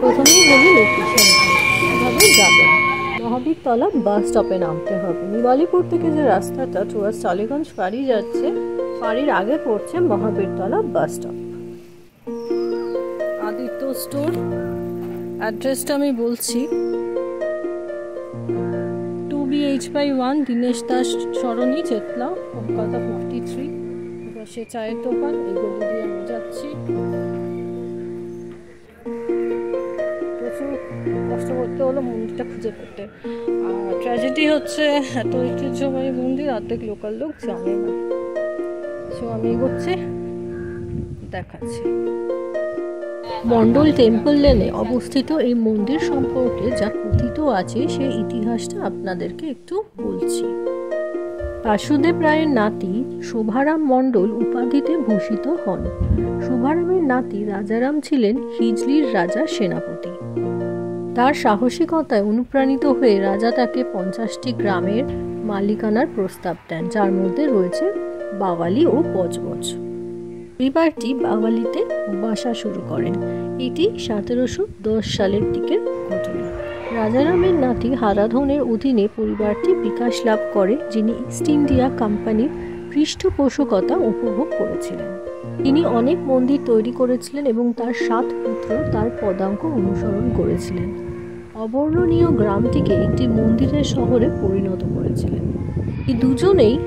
প্রথমেই বলি লোকেশন যাবেন মহাবীরতলা বাস স্টপে নামতে হবে। নিবালিপুর থেকে যে রাস্তাটা টুয়ার্স টালিগঞ্জ ফাঁড়ি যাচ্ছে, ফাঁড়ির আগে পড়ছে Mahabirtala bus stop Aditya store অ্যাড্রেসটা আমি বলছি। Two B H by one Dinesh Das Sarani, Chetla, Kolkata fifty three সে চায়ের দোকান, এগুলো দিয়ে আমি যাচ্ছি। কষ্ট করতে হলো মন্দিরটা খুঁজে পেতে। আর ট্র্যাজেডি হচ্ছে, এত ঐতিহ্যবাহী মন্দির, অর্ধেক লোকাল লোক জানে না। সো আমি এগোচ্ছি, দেখাচ্ছি। মন্ডল টেম্পল লেনে অবস্থিত এই মন্দির সম্পর্কে যা কথিত আছে, সেই ইতিহাসটা আপনাদেরকে একটু বলছি। বাসুদেব রায়ের নাতি শোভারাম মণ্ডল উপাধিতে ভূষিত হন। শোভারামের নাতি রাজারাম ছিলেন হিজলির রাজা সেনাপতি। তার সাহসিকতায় অনুপ্রাণিত হয়ে রাজা তাকে পঞ্চাশটি গ্রামের মালিকানার প্রস্তাব দেন, যার মধ্যে রয়েছে বাওয়ালি ও বজবজ পরিবারটি বাওয়ালিতে বাসা শুরু করেন। এটি সতেরোশো দশ সালের দিকের ঘটনা রাজারামের নাতি হারাধনের অধীনে পরিবারটি বিকাশ লাভ করে, যিনি ইস্ট ইন্ডিয়া কোম্পানির পৃষ্ঠপোষকতা উপভোগ করেছিলেন। তিনি অনেক মন্দির তৈরি করেছিলেন এবং তার সাত পুত্র তার পদাঙ্ক অনুসরণ করেছিলেন। অবর্ণনীয় গ্রামটিকে একটি মন্দিরের শহরে পরিণত করেছিলেন। এই দুজনেই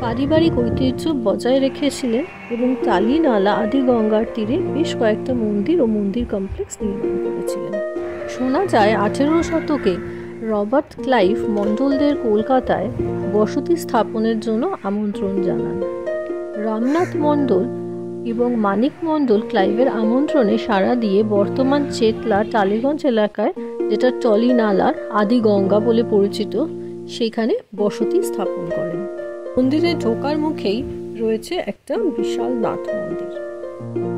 পারিবারিক ঐতিহ্য বজায় রেখেছিলেন এবং তালি নালা আদি গঙ্গার তীরে বেশ কয়েকটা মন্দির ও মন্দির কমপ্লেক্স নির্মাণ করেছিলেন। শোনা যায়, আঠেরো শতকে রবার্ট ক্লাইভ মণ্ডলদের কলকাতায় বসতি স্থাপনের জন্য আমন্ত্রণ জানান। রামনাথ মণ্ডল এবং মানিক মণ্ডল ক্লাইভের আমন্ত্রণে সাড়া দিয়ে বর্তমান চেতলা টালিগঞ্জ এলাকায়, যেটা টলি নালার আদি গঙ্গা বলে পরিচিত, সেখানে বসতি স্থাপন করেন। মন্দিরে ঢোকার মুখেই রয়েছে একটা বিশাল নাথ মন্দির।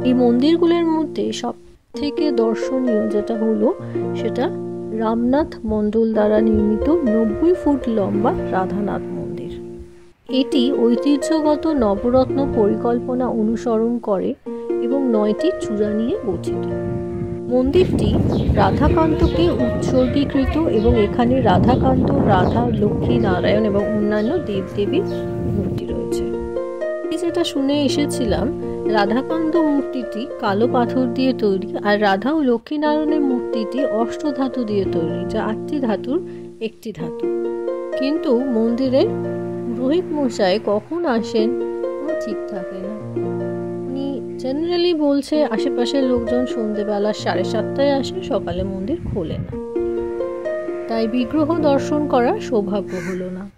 এই মন্দিরগুলোর মধ্যে সব থেকে দর্শনীয় যেটা হলো, সেটা রামনাথ মণ্ডল দ্বারা নির্মিত নব্বই ফুট লম্বা রাধানাথ মন্দির। এটি ঐতিহ্যগত নবরত্ন পরিকল্পনা অনুসরণ করে এবং নয়টি চূড়া নিয়ে গঠিত। মন্দিরটি রাধাকান্তকে উৎসর্গীকৃত এবং এখানে রাধাকান্ত, রাধা, লক্ষ্মী নারায়ণ এবং অন্যান্য দেবদেবীর মূর্তি রয়েছে। যেটা শুনে এসেছিলাম রাধাকান্ত মূর্তিটি কালো পাথর দিয়ে তৈরি আর রাধা ও লক্ষ্মীনারায়ণের মূর্তিটি অষ্টধাতু দিয়ে তৈরি, যা আটটি ধাতুর একটি ধাতু। কিন্তু মন্দিরের পুরোহিত মশাই কখন আসেন ঠিক থাকে না। উনি জেনারেলি বলছে আশেপাশের লোকজন সন্ধেবেলা সাড়ে সাতটায় আসে, সকালে মন্দির খোলে না। তাই বিগ্রহ দর্শন করা সৌভাগ্য হলো না।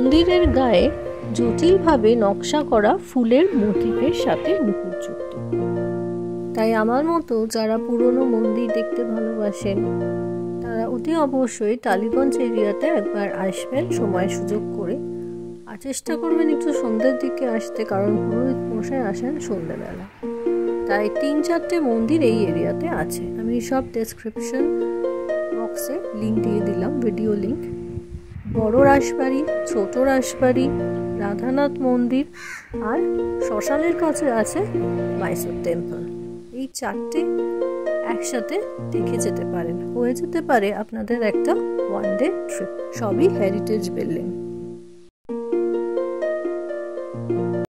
মন্দিরের গায়ে জটিলভাবে নকশা করা ফুলের মোটিফের সাথে মুকুটযুক্ত তাই আমার মতো যারা পুরনো মন্দির দেখতে ভালোবাসেন, তারা অতি অবশ্যই টালিগঞ্জ এরিয়াতে একবার আসবেন, সময় সুযোগ করে। আর চেষ্টা করবেন একটু সন্ধ্যের দিকে আসতে, কারণ পুরোহিত মশাই আসেন সন্ধ্যেবেলা। তাই তিন চারটে মন্দির এই এরিয়াতে আছে। আমি সব ডেসক্রিপশন বক্সে লিঙ্ক দিয়ে দিলাম ভিডিও লিঙ্ক বড় রাসবাড়ি, ছোট রাসবাড়ি, রাধানাথ মন্দির আর শ্মশানের কাছে আছে মাইসোর টেম্পল। এই চারটে একসাথে দেখে যেতে পারেন। হয়ে যেতে পারে আপনাদের একটা ওয়ান ডে ট্রিপ সবই হেরিটেজ বিল্ডিং